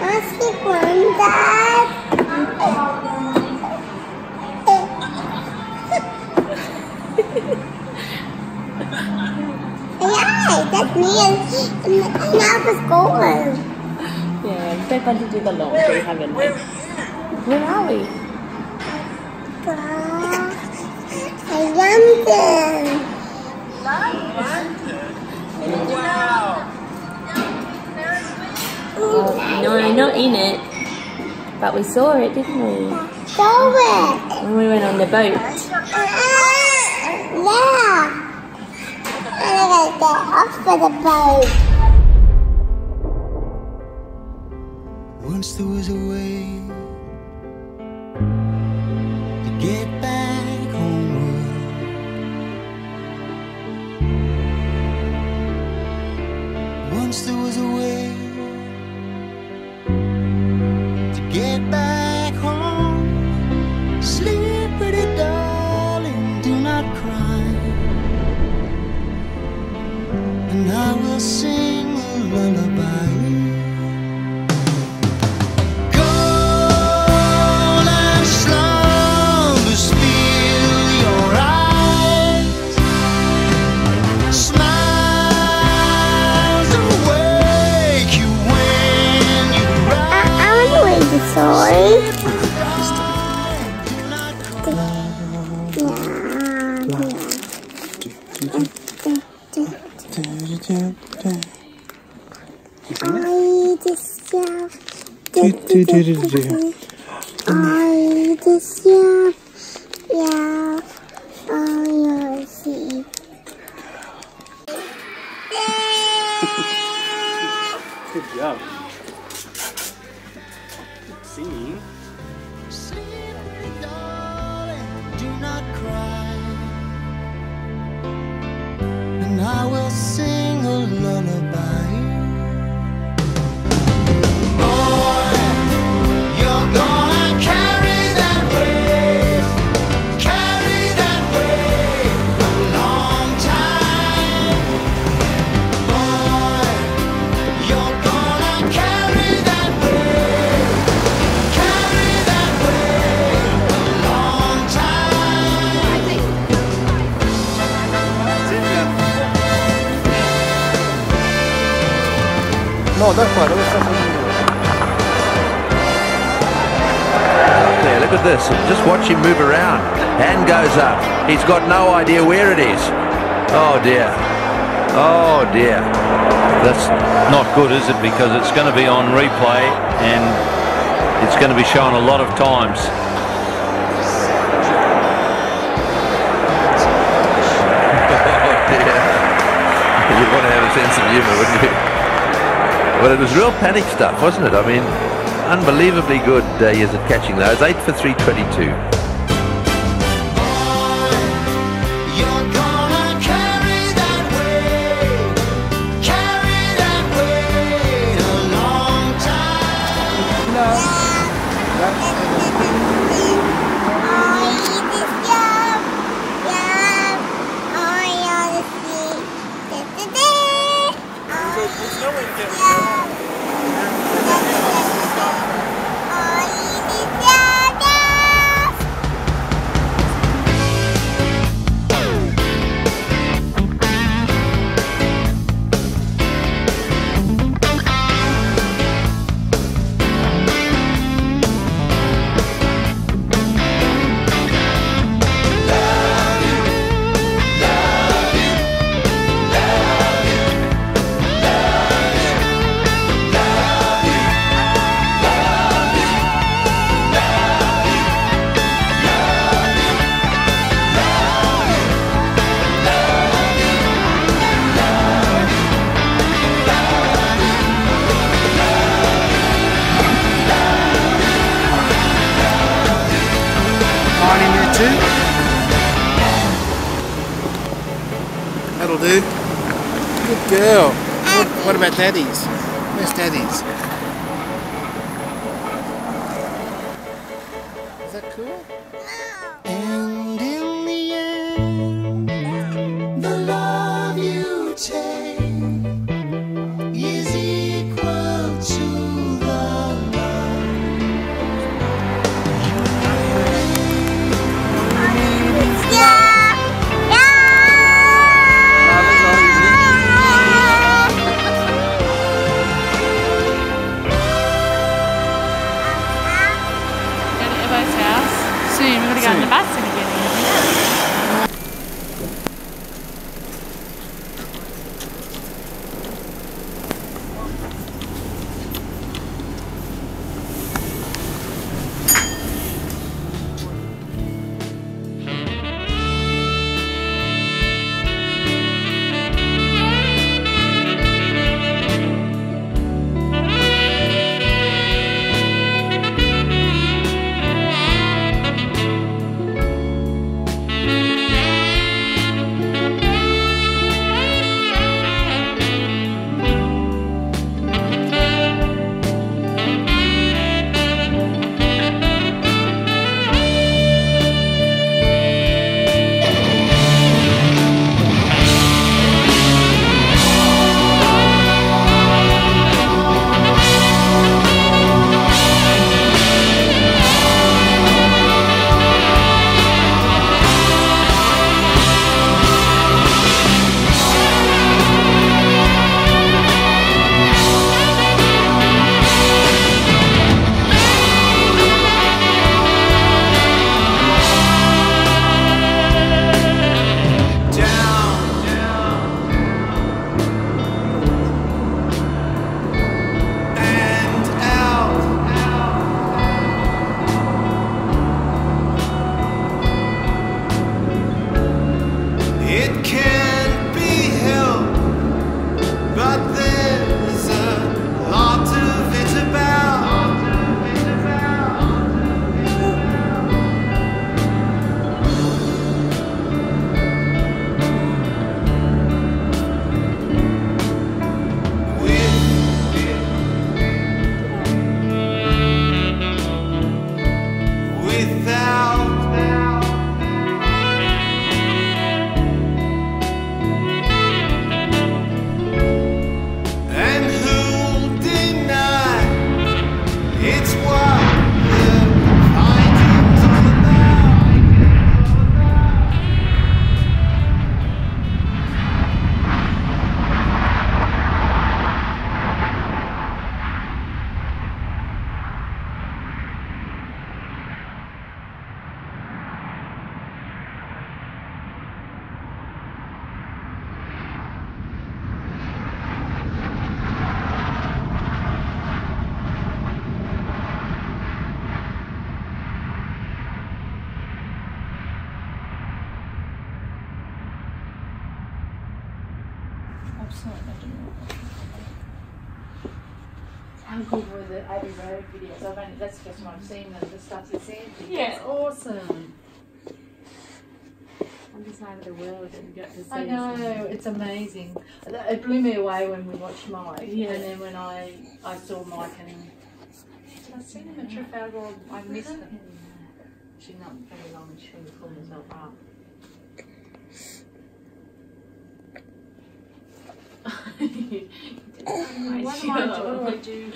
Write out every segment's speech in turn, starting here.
Masih kontak. Yeah, that's me and, and now the school. Yeah, they've gone to do the laundry, haven't they? Where are we? London. Oh, no, not in it. But we saw it, didn't we? Saw it. When we went on the boat. Ah, yeah. And I gotta get off for the boat. Once there was a way to get I deserve. I deserve. Yeah. I see. Good job. Singing. No, that's fine. There, look at this. Just watch him move around. Hand goes up. He's got no idea where it is. Oh dear. Oh dear. That's not good, is it? Because it's going to be on replay and it's going to be shown a lot of times. Oh dear. You'd want to have a sense of humour, wouldn't you? But it was real panic stuff, wasn't it? I mean, unbelievably good uh, is at catching those. 8 for 322. That'll do. Good girl. What, what about Daddy's? Where's Daddy's? How good were the Abbey Road videos? I've only, that's just what I've seen them, the stuff you said. Yeah. It's awesome. Other side of the world and get to see. I know, it's amazing. It blew me away when we watched Mike. Yeah. And then when I, I saw Mike and did I see him at Trafalgar? I missed him. She's not very long and she pulled herself up. What, am I, what do.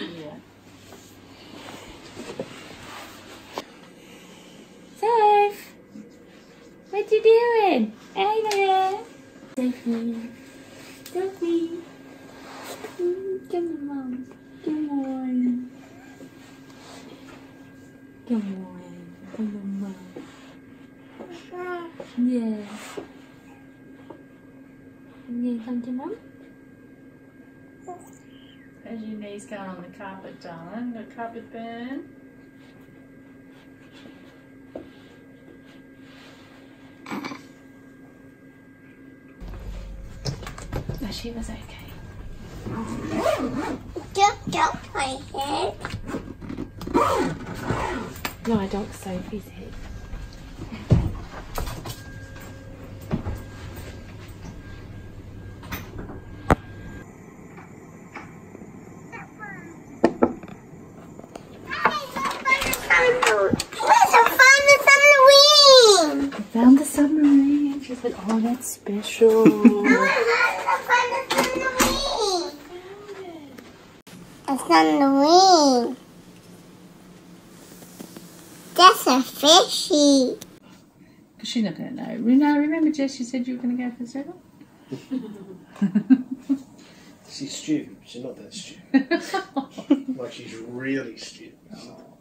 What you doing? Hey there. Sophie. Sophie. Mm, Come on, mom. Come on. Come on. Come on, mom. Yeah. Yeah, come to mom. As your knees going on the carpet, darling. The carpet burn. No, she was okay. Don't don't my head. No, I don't Sophie's submarine. She said, "Oh, that's special." A submarine. That's a fishy. Because she's not going to know. Rena, remember Jess, you said you were going to go for seven? She's stupid. She's not that stupid. like she's really stupid. Little blossom.